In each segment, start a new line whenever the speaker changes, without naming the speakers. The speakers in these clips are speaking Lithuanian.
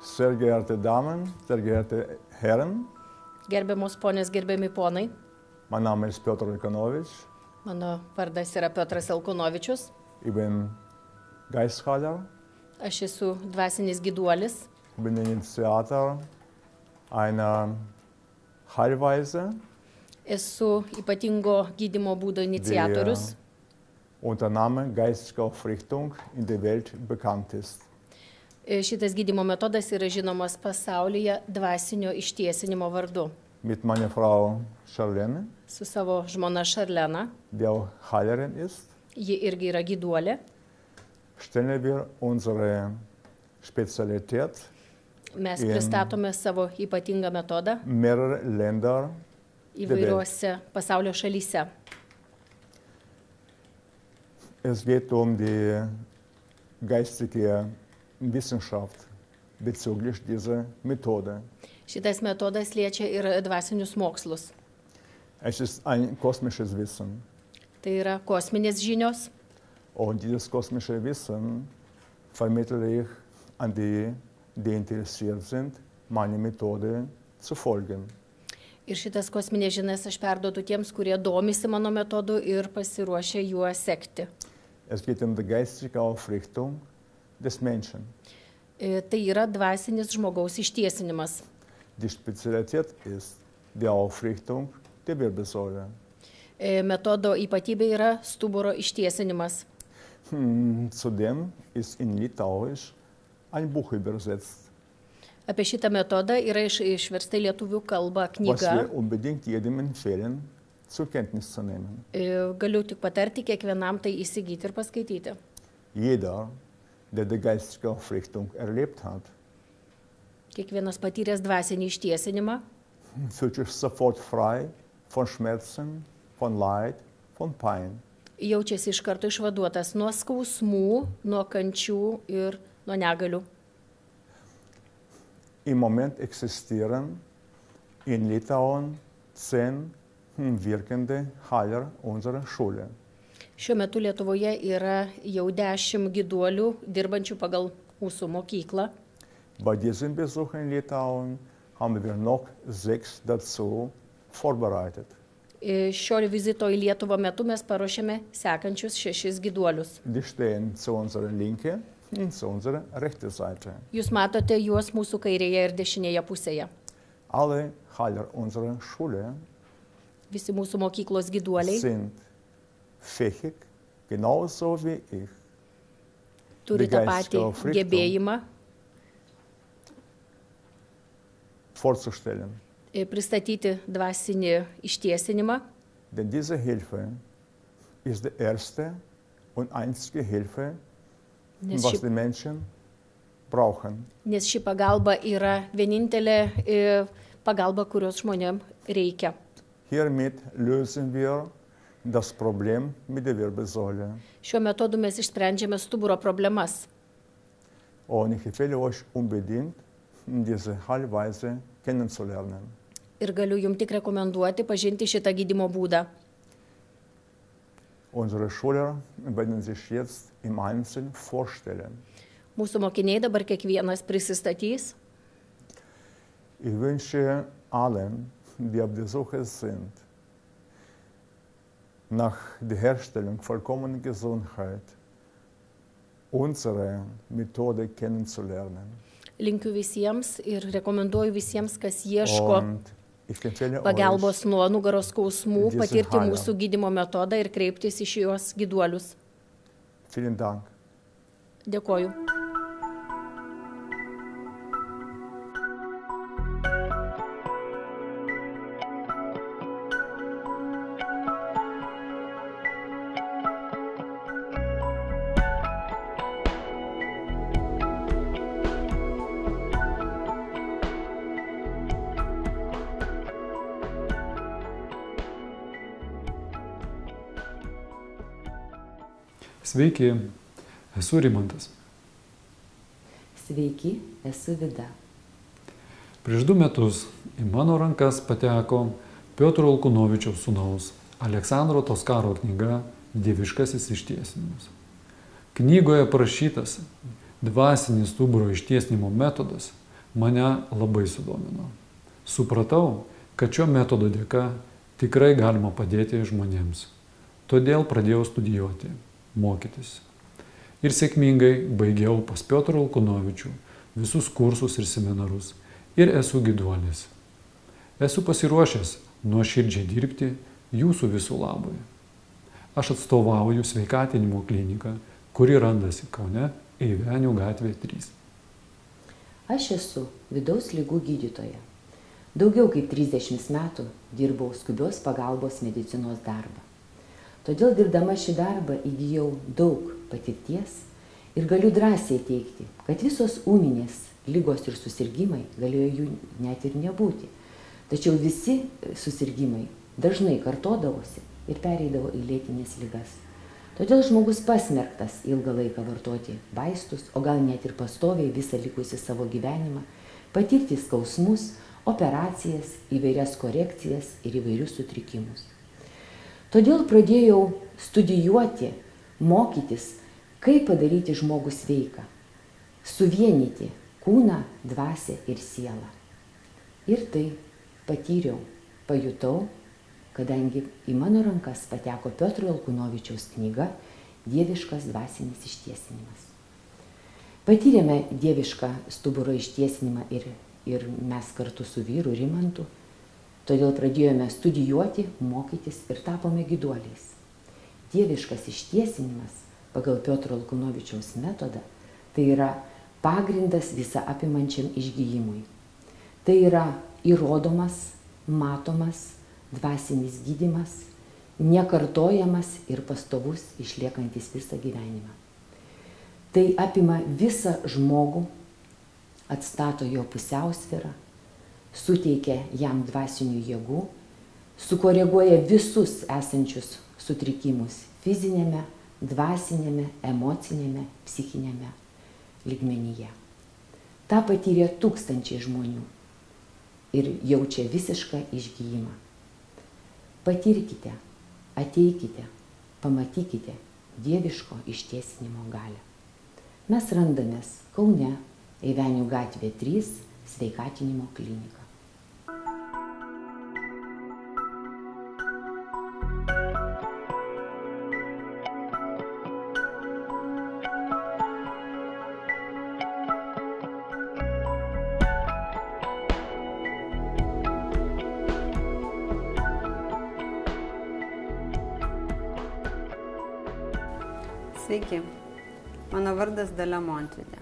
Sehr geehrte Damen, sehr geehrte Herren,
Gerbiamos ponės, gerbiami ponai,
mein Name ist Piotr Ilkanovic.
mano vardas yra Piotras Elkonovičius,
Ich bin Geistheiler,
aš esu dvasinis gyduolis,
bin Initiator einer Heilweise,
esu ypatingo gydimo būdo iniciatorius,
unter Namen Geistige Aufrichtung in der Welt bekannt ist.
E, Šitas gydimo metodas yra žinomas pasaulyje dvasinio ištiesinimo vardu.
Mit meiner Frau Charlene,
Su savo žmona
die auch Heilerin ist,
ji irgi yra gyduolė,
stellen wir unsere Spezialität
mes pristatome savo ypatingą metodą
mehrere Länder
įvairiuose pasaulio šalyse.
Es geht um die geistige Wissenschaft bezüglich dieser Methode.
Šitas metodas liečia ir dvasinius mokslus.
Es ist ein kosmisches Wissen
Tai yra kosminės žinios
und dieses kosmische Wissen vermittle ich an die, die interessiert sind, meine Methode zu folgen.
Ir šitas kosminės žinias aš perduodu tiems, kurie domisi mano metodu ir pasiruošia juo sekti.
Es geht um die geistige Aufrichtung des Menschen.
E, Tai yra dvasinis žmogaus ištiesinimas.
Die Spezialität ist die Aufrichtung der Wirbelsäule.
E, Metodo ypatybė yra stuburo ištiesinimas.
Hm, Zudem ist in Litauisch ein Buch übersetzt.
Apie šitą metodą yra iš, išversta į lietuvių kalbą knyga.
empfehlen.
E, Galiu tik patarti kiekvienam tai įsigyti ir paskaityti.
Jeder, der die geistige Aufrichtung erlebt hat,
Kiekvienas patyręs dvasinį ištiesinimą
fühlt sich sofort frei von Schmerzen, von Leid, von Pein.
jaučiasi iš karto išvaduotas nuo skausmų, nuo kančių ir nuo negalių.
Im Moment existieren in Litauen zehn hm, wirkende Heiler unserer Schule.
Šiuo metu Lietuvoje yra jau dešimt gyduolių dirbančių pagal mūsų mokyklą.
Bei diesem Besuch in Litauen haben wir noch sechs dazu vorbereitet.
E, Šio vizito į Lietuvą metu mes paruošėme sekančius šešis gyduolius.
Die stehen zu unserer linken und zu unserer rechten Seite.
Jūs matote juos mūsų kairėje ir dešinėje pusėje.
Alle Heiler unserer Schule
Visi mūsų mokyklos gyduoliai
sind fähig, genauso wie ich,
turi tą
geistige
patį
Aufrichtung.
gebėjimą
vorzustellen.
e, pristatyti dvasinį ištiesinimą,
Denn diese Hilfe ist die erste und einzige Hilfe,
nes
was
ši,
die Menschen brauchen.
nes ši pagalba yra vienintelė e, pagalba, kurios žmonėm reikia.
Hiermit lösen wir das Problem mit der Wirbelsäule.
Šiuo metodu mes išsprendžiame stuburo problemas.
Und ich empfehle euch unbedingt, diese Heilweise kennenzulernen.
Ir galiu jums tik rekomenduoti pažinti šitą gydimo būdą.
Unsere Schüler werden sich jetzt im Einzelnen vorstellen.
Mūsų mokiniai dabar kiekvienas prisistatys.
Ich wünsche allen, die auf der Suche sind, nach der Herstellung vollkommener Gesundheit, unsere Methode kennenzulernen.
Linkiu visiems ir rekomenduoju visiems, kas ieško pagalbos nuo nugaros skausmų, patirti mūsų gydimo metodą ir kreiptis į šios gyduolius. Dėkoju.
Sveiki, esu Rimantas.
Sveiki, esu Vida.
Prieš du metus į mano rankas pateko Piotro Alkunovičiaus sūnaus Aleksandro Toskaro knyga Dieviškasis ištiesinimas. Knygoje parašytas dvasinis stuburo ištiesinimo metodas mane labai sudomino. Supratau, kad šio metodo dėka tikrai galima padėti žmonėms. Todėl pradėjau studijuoti, mokytis. Ir sėkmingai baigiau pas Piotrą Alkunovičių visus kursus ir seminarus. Ir esu giduolis. Esu pasiruošęs nuoširdžiai dirbti jūsų visų labui. Aš atstovauju sveikatinimo kliniką, kuri randasi Kaune, Eivenių gatvė 3.
Aš esu vidaus lygų gydytoja. Daugiau kaip 30 metų dirbau skubios pagalbos medicinos darbą. Todėl dirbdama šį darbą įgyjau daug patirties ir galiu drąsiai teikti, kad visos ūminės lygos ir susirgymai galėjo jų net ir nebūti. Tačiau visi susirgymai dažnai kartodavosi ir pereidavo į lėtinės lygas. Todėl žmogus pasmerktas ilgą laiką vartoti vaistus, o gal net ir pastoviai visą likusi savo gyvenimą, patirti skausmus, operacijas, įvairias korekcijas ir įvairius sutrikimus. Todėl pradėjau studijuoti, mokytis, kaip padaryti žmogų sveiką, suvienyti kūną, dvasę ir sielą. Ir tai patyriau, pajutau, kadangi į mano rankas pateko Piotro Alkunovičiaus knyga Dieviškas dvasinis ištiesinimas. Patyrėme dievišką stuburo ištiesinimą ir, ir mes kartu su vyru Rimantu Todėl pradėjome studijuoti, mokytis ir tapome giduoliais. Dieviškas ištiesinimas pagal Piotro Alkunovičiaus metodą tai yra pagrindas visą apimančiam išgyjimui. Tai yra įrodomas, matomas, dvasinis gydimas, nekartojamas ir pastovus išliekantis visą gyvenimą. Tai apima visą žmogų, atstato jo pusiausvyrą, suteikia jam dvasinių jėgų, sukoreguoja visus esančius sutrikimus fizinėme, dvasinėme, emocinėme, psichinėme lygmenyje. Ta patyrė tūkstančiai žmonių ir jaučia visišką išgyjimą. Patirkite, ateikite, pamatykite dieviško ištiesinimo galę. Mes randamės Kaune, Eivenių gatvė 3, sveikatinimo klinika.
Sveiki, mano vardas Dalia Montvidė.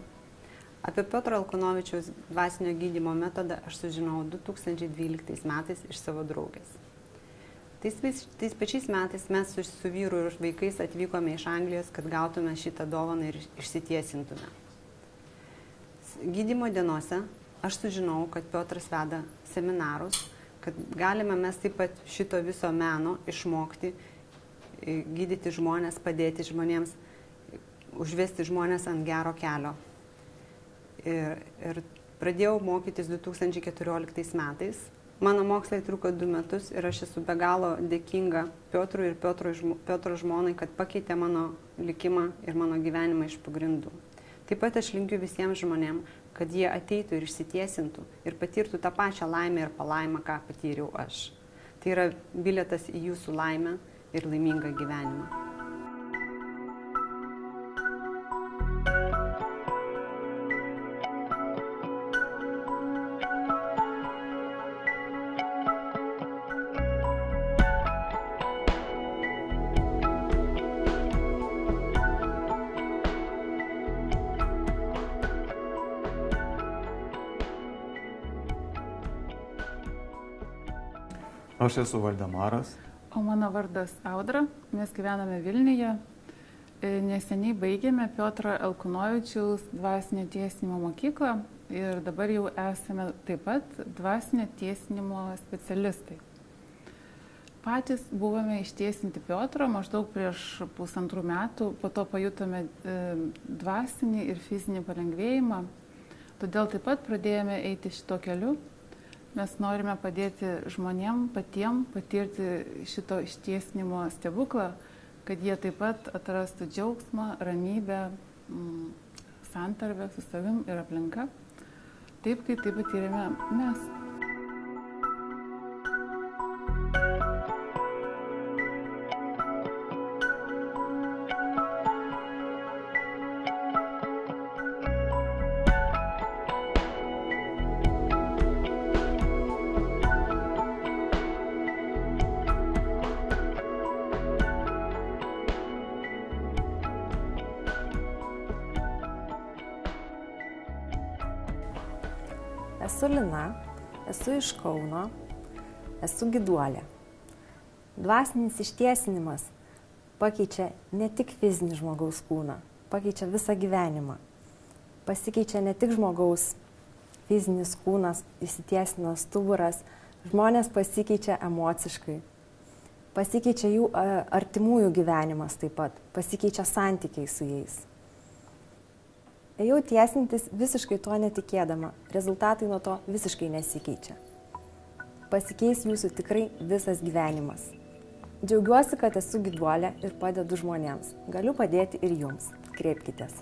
Apie Piotro Alkonovičiaus dvasinio gydymo metodą aš sužinojau 2012 metais iš savo draugės. Tais, tais pačiais metais mes su, su vyru ir vaikais atvykome iš Anglijos, kad gautume šitą dovaną ir išsitiesintume. Gydymo dienose aš sužinojau, kad Piotras veda seminarus, kad galime mes taip pat šito viso meno išmokti, gydyti žmonės, padėti žmonėms užvesti žmonės ant gero kelio. Ir, ir pradėjau mokytis 2014 metais. Mano mokslai truko du metus ir aš esu be galo dėkinga Piotrui ir Piotro, Piotro žmonai, kad pakeitė mano likimą ir mano gyvenimą iš pagrindų. Taip pat aš linkiu visiems žmonėms, kad jie ateitų ir išsitiesintų ir patirtų tą pačią laimę ir palaimą, ką patyriau aš. Tai yra biletas į jūsų laimę ir laimingą gyvenimą.
Aš esu Valdemaras.
O mano vardas Audra, mes gyvename Vilniuje. E, neseniai baigėme Piotro Elkunovičiaus dvasinio tiesinimo mokyklą ir dabar jau esame taip pat dvasinio tiesinimo specialistai. Patys buvome ištiesinti Piotro maždaug prieš pusantrų metų, po to pajutome e, dvasinį ir fizinį palengvėjimą, todėl taip pat pradėjome eiti šito keliu Mes norime padėti žmonėm patiem patirti šito ištiesinimo stebuklą, kad jie taip pat atrastų džiaugsmą, ramybę, mm, santarvę su savim ir aplinka. taip kaip tai patyrėme mes.
Esu Lina, esu iš Kauno, esu giduolė. Dvasinis ištiesinimas pakeičia ne tik fizinį žmogaus kūną, pakeičia visą gyvenimą. Pasikeičia ne tik žmogaus fizinis kūnas, įsitiesina stuburas, žmonės pasikeičia emociškai. Pasikeičia jų artimųjų gyvenimas taip pat, pasikeičia santykiai su jais. Ejau tiesintis visiškai to netikėdama, rezultatai nuo to visiškai nesikeičia. Pasikeis jūsų tikrai visas gyvenimas. Džiaugiuosi, kad esu gyduolė ir padedu žmonėms. Galiu padėti ir jums. Kreipkitės.